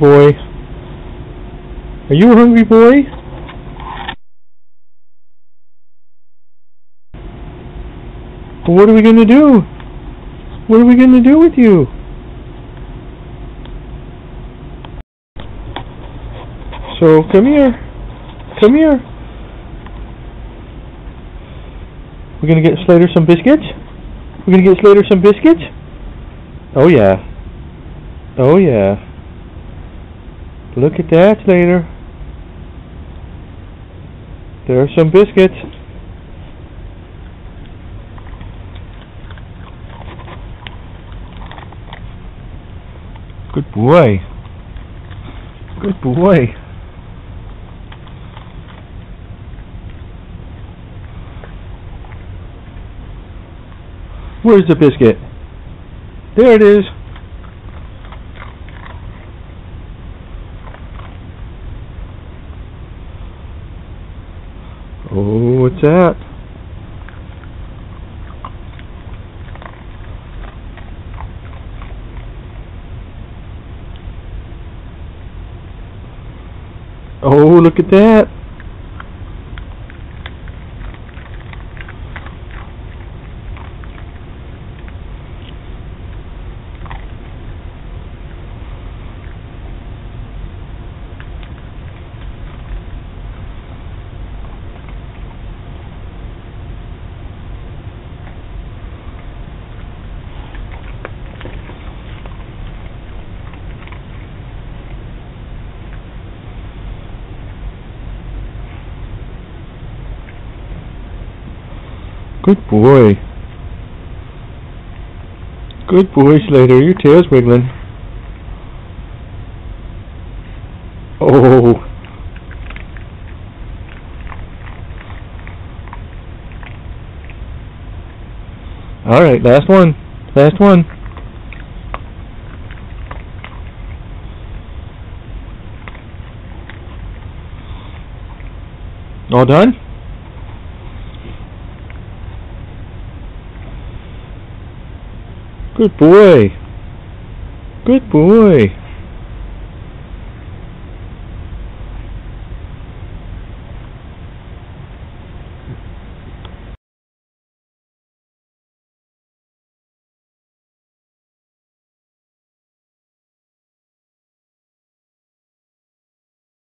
boy. Are you a hungry boy? What are we gonna do? What are we gonna do with you? So, come here. Come here. We're gonna get Slater some biscuits? We're gonna get Slater some biscuits? Oh yeah. Oh yeah. Look at that, Slater. There are some biscuits. Good boy. Good boy. Where's the biscuit? There it is. Oh, what's that? Oh, look at that. Good boy. Good boy, Slater. Your tail's wiggling. Oh. Alright, last one. Last one. All done? Good boy. Good boy.